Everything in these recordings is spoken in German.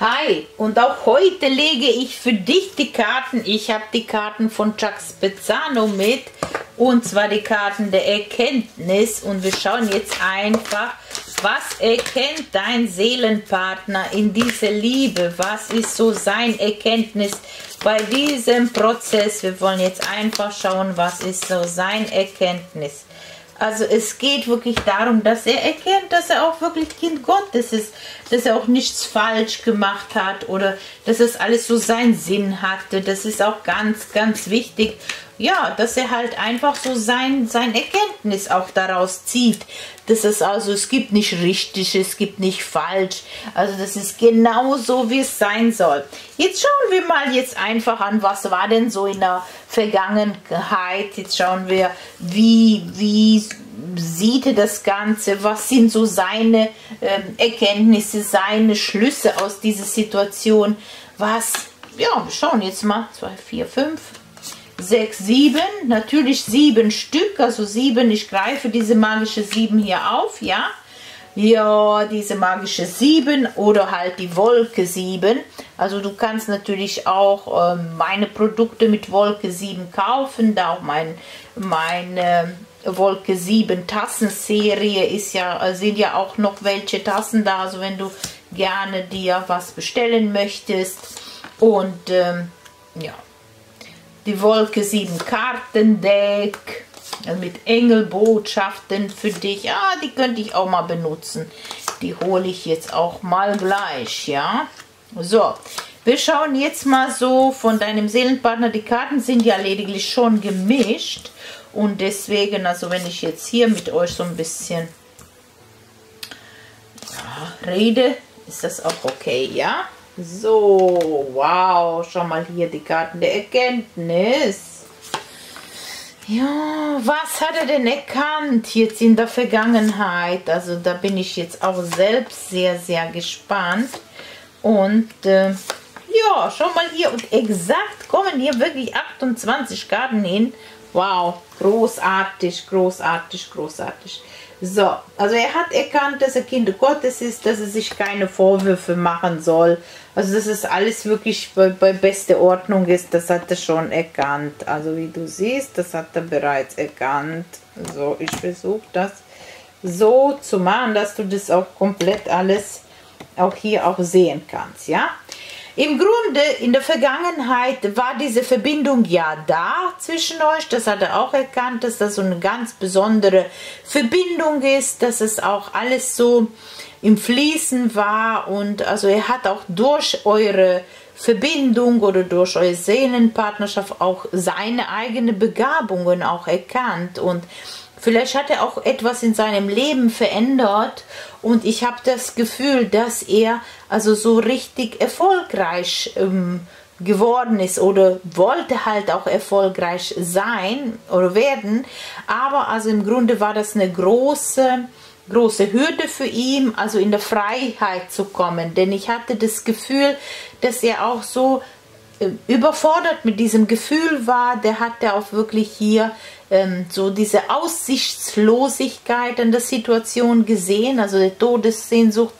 Hi, und auch heute lege ich für dich die Karten. Ich habe die Karten von Chuck Spezzano mit, und zwar die Karten der Erkenntnis. Und wir schauen jetzt einfach, was erkennt dein Seelenpartner in dieser Liebe? Was ist so sein Erkenntnis bei diesem Prozess? Wir wollen jetzt einfach schauen, was ist so sein Erkenntnis. Also es geht wirklich darum, dass er erkennt, dass er auch wirklich Kind Gottes ist, dass er auch nichts falsch gemacht hat oder dass es alles so seinen Sinn hatte. Das ist auch ganz, ganz wichtig. Ja, dass er halt einfach so sein, sein Erkenntnis auch daraus zieht. Das ist also, es gibt nicht richtig, es gibt nicht falsch. Also das ist genau so, wie es sein soll. Jetzt schauen wir mal jetzt einfach an, was war denn so in der Vergangenheit. Jetzt schauen wir, wie, wie sieht er das Ganze, was sind so seine ähm, Erkenntnisse, seine Schlüsse aus dieser Situation. Was, ja, wir schauen jetzt mal, 2, 4, 5, 6, 7, natürlich 7 Stück, also 7, ich greife diese magische 7 hier auf, ja. Ja, diese magische 7 oder halt die Wolke 7. Also du kannst natürlich auch äh, meine Produkte mit Wolke 7 kaufen, da auch mein, meine Wolke 7 Tassenserie ist ja, äh, sind ja auch noch welche Tassen da, also wenn du gerne dir was bestellen möchtest. Und ähm, ja, die Wolke 7 Kartendeck also mit Engelbotschaften für dich. Ja, die könnte ich auch mal benutzen. Die hole ich jetzt auch mal gleich, ja. So, wir schauen jetzt mal so von deinem Seelenpartner. Die Karten sind ja lediglich schon gemischt. Und deswegen, also wenn ich jetzt hier mit euch so ein bisschen rede, ist das auch okay, ja? So, wow, schau mal hier die Karten der Erkenntnis. Ja, was hat er denn erkannt jetzt in der Vergangenheit? Also da bin ich jetzt auch selbst sehr, sehr gespannt. Und äh, ja, schau mal hier und exakt kommen hier wirklich 28 Karten hin. Wow, großartig, großartig, großartig. So, also er hat erkannt, dass er Kind Gottes ist, dass er sich keine Vorwürfe machen soll. Also dass es alles wirklich bei, bei bester Ordnung ist, das hat er schon erkannt. Also wie du siehst, das hat er bereits erkannt. So, ich versuche das so zu machen, dass du das auch komplett alles auch hier auch sehen kannst, ja. Im Grunde, in der Vergangenheit war diese Verbindung ja da zwischen euch. Das hat er auch erkannt, dass das so eine ganz besondere Verbindung ist, dass es auch alles so im Fließen war. Und also er hat auch durch eure Verbindung oder durch eure Seelenpartnerschaft auch seine eigenen Begabungen auch erkannt. Und Vielleicht hat er auch etwas in seinem Leben verändert und ich habe das Gefühl, dass er also so richtig erfolgreich ähm, geworden ist oder wollte halt auch erfolgreich sein oder werden. Aber also im Grunde war das eine große, große Hürde für ihn, also in der Freiheit zu kommen. Denn ich hatte das Gefühl, dass er auch so äh, überfordert mit diesem Gefühl war, der hat ja auch wirklich hier ähm, so diese Aussichtslosigkeit an der Situation gesehen, also die Todessehnsucht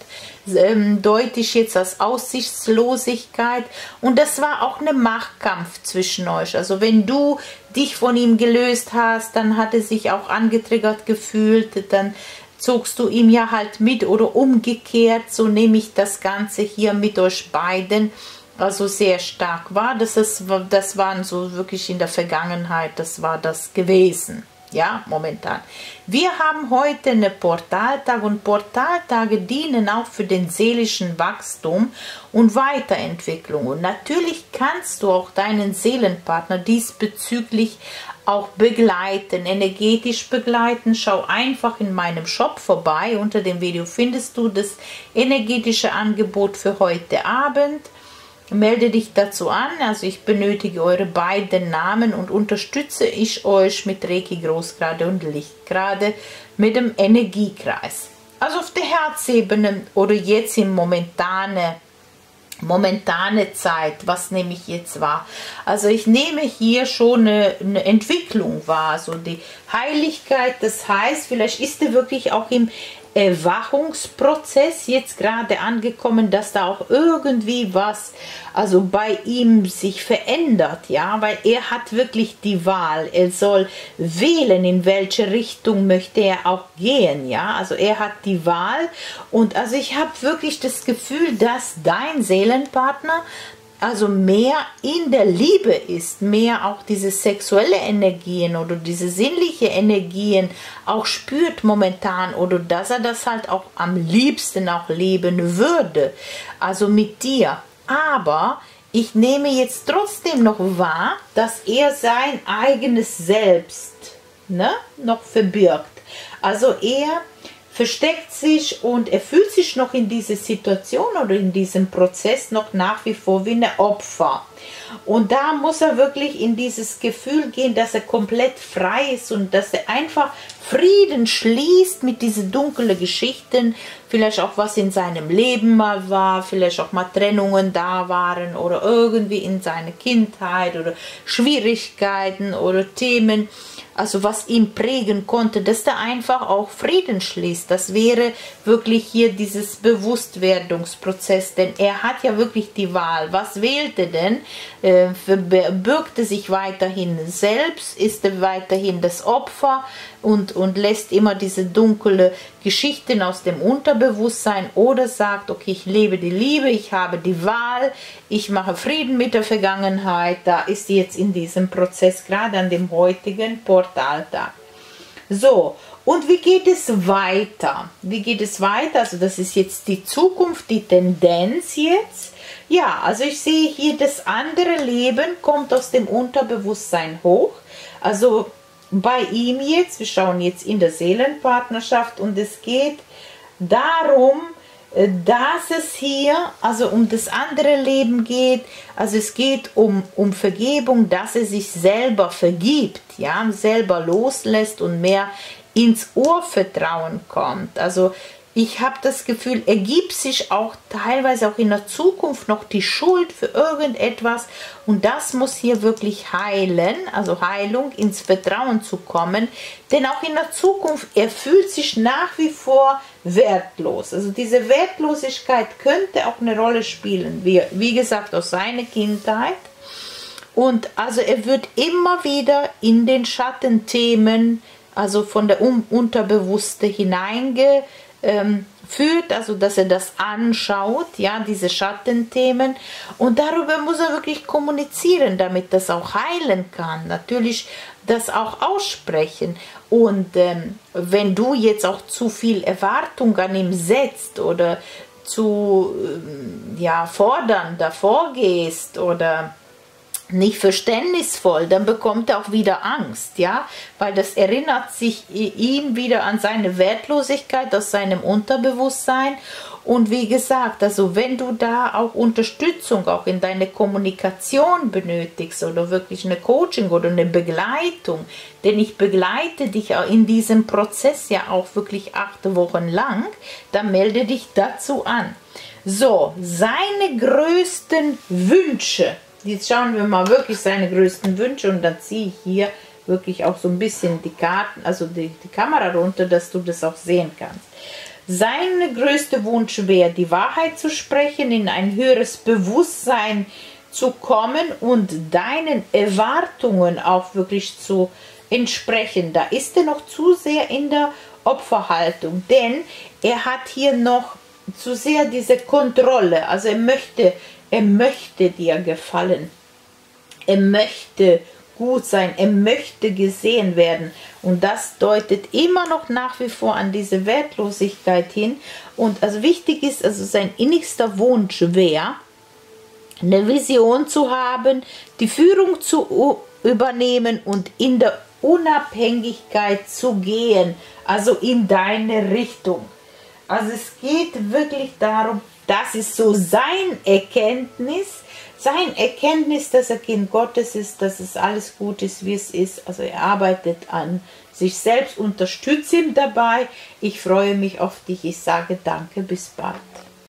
ähm, deute jetzt als Aussichtslosigkeit. Und das war auch ein Machtkampf zwischen euch. Also wenn du dich von ihm gelöst hast, dann hat er sich auch angetriggert gefühlt, dann zogst du ihm ja halt mit oder umgekehrt, so nehme ich das Ganze hier mit euch beiden also sehr stark war. Das, ist, das waren so wirklich in der Vergangenheit, das war das gewesen. Ja, momentan. Wir haben heute eine Portaltag und Portaltage dienen auch für den seelischen Wachstum und Weiterentwicklung. Und natürlich kannst du auch deinen Seelenpartner diesbezüglich auch begleiten, energetisch begleiten. Schau einfach in meinem Shop vorbei. Unter dem Video findest du das energetische Angebot für heute Abend melde dich dazu an. Also ich benötige eure beiden Namen und unterstütze ich euch mit Reiki Großgrade und Lichtgrade mit dem Energiekreis. Also auf der Herzebene oder jetzt in momentane momentane Zeit, was nehme ich jetzt wahr? Also ich nehme hier schon eine, eine Entwicklung wahr, so die Heiligkeit, das heißt, vielleicht ist er wirklich auch im Erwachungsprozess jetzt gerade angekommen, dass da auch irgendwie was, also bei ihm sich verändert, ja, weil er hat wirklich die Wahl. Er soll wählen, in welche Richtung möchte er auch gehen, ja. Also er hat die Wahl und also ich habe wirklich das Gefühl, dass dein Seelenpartner also mehr in der Liebe ist, mehr auch diese sexuelle Energien oder diese sinnliche Energien auch spürt momentan oder dass er das halt auch am liebsten auch leben würde, also mit dir. Aber ich nehme jetzt trotzdem noch wahr, dass er sein eigenes Selbst ne, noch verbirgt. Also er versteckt sich und er fühlt sich noch in dieser Situation oder in diesem Prozess noch nach wie vor wie ein Opfer. Und da muss er wirklich in dieses Gefühl gehen, dass er komplett frei ist und dass er einfach Frieden schließt mit diesen dunklen Geschichten, vielleicht auch was in seinem Leben mal war, vielleicht auch mal Trennungen da waren oder irgendwie in seiner Kindheit oder Schwierigkeiten oder Themen also was ihn prägen konnte, dass er einfach auch Frieden schließt. Das wäre wirklich hier dieses Bewusstwerdungsprozess, denn er hat ja wirklich die Wahl. Was wählt er denn? Äh, er sich weiterhin selbst? Ist er weiterhin das Opfer und, und lässt immer diese dunkle Geschichten aus dem Unterbewusstsein oder sagt, okay, ich lebe die Liebe, ich habe die Wahl, ich mache Frieden mit der Vergangenheit, da ist jetzt in diesem Prozess, gerade an dem heutigen Portaltag. So, und wie geht es weiter? Wie geht es weiter? Also das ist jetzt die Zukunft, die Tendenz jetzt. Ja, also ich sehe hier, das andere Leben kommt aus dem Unterbewusstsein hoch. Also bei ihm jetzt, wir schauen jetzt in der Seelenpartnerschaft und es geht darum, äh, dass es hier also um das andere Leben geht, also es geht um, um Vergebung, dass er sich selber vergibt, ja, selber loslässt und mehr ins Urvertrauen kommt. Also ich habe das Gefühl, er gibt sich auch teilweise auch in der Zukunft noch die Schuld für irgendetwas und das muss hier wirklich heilen, also Heilung ins Vertrauen zu kommen, denn auch in der Zukunft, er fühlt sich nach wie vor wertlos. Also diese Wertlosigkeit könnte auch eine Rolle spielen, wie, wie gesagt, aus seiner Kindheit. Und also er wird immer wieder in den Schattenthemen, also von der Unterbewusste hineinge ähm, führt, also dass er das anschaut, ja, diese Schattenthemen und darüber muss er wirklich kommunizieren, damit das auch heilen kann. Natürlich das auch aussprechen und ähm, wenn du jetzt auch zu viel Erwartung an ihm setzt oder zu ähm, ja, fordern davor gehst oder nicht verständnisvoll, dann bekommt er auch wieder Angst, ja, weil das erinnert sich ihm wieder an seine Wertlosigkeit aus seinem Unterbewusstsein und wie gesagt, also wenn du da auch Unterstützung auch in deine Kommunikation benötigst oder wirklich eine Coaching oder eine Begleitung, denn ich begleite dich auch in diesem Prozess ja auch wirklich acht Wochen lang, dann melde dich dazu an. So, seine größten Wünsche Jetzt schauen wir mal wirklich seine größten Wünsche und dann ziehe ich hier wirklich auch so ein bisschen die Karten, also die, die Kamera runter, dass du das auch sehen kannst. Sein größter Wunsch wäre, die Wahrheit zu sprechen, in ein höheres Bewusstsein zu kommen und deinen Erwartungen auch wirklich zu entsprechen. Da ist er noch zu sehr in der Opferhaltung, denn er hat hier noch zu sehr diese Kontrolle. Also er möchte er möchte dir gefallen. Er möchte gut sein. Er möchte gesehen werden. Und das deutet immer noch nach wie vor an diese Wertlosigkeit hin. Und also wichtig ist, also sein innigster Wunsch wäre, eine Vision zu haben, die Führung zu übernehmen und in der Unabhängigkeit zu gehen, also in deine Richtung. Also es geht wirklich darum, das ist so sein Erkenntnis, sein Erkenntnis, dass er Kind Gottes ist, dass es alles gut ist, wie es ist. Also er arbeitet an sich selbst, unterstützt ihm dabei. Ich freue mich auf dich. Ich sage danke, bis bald.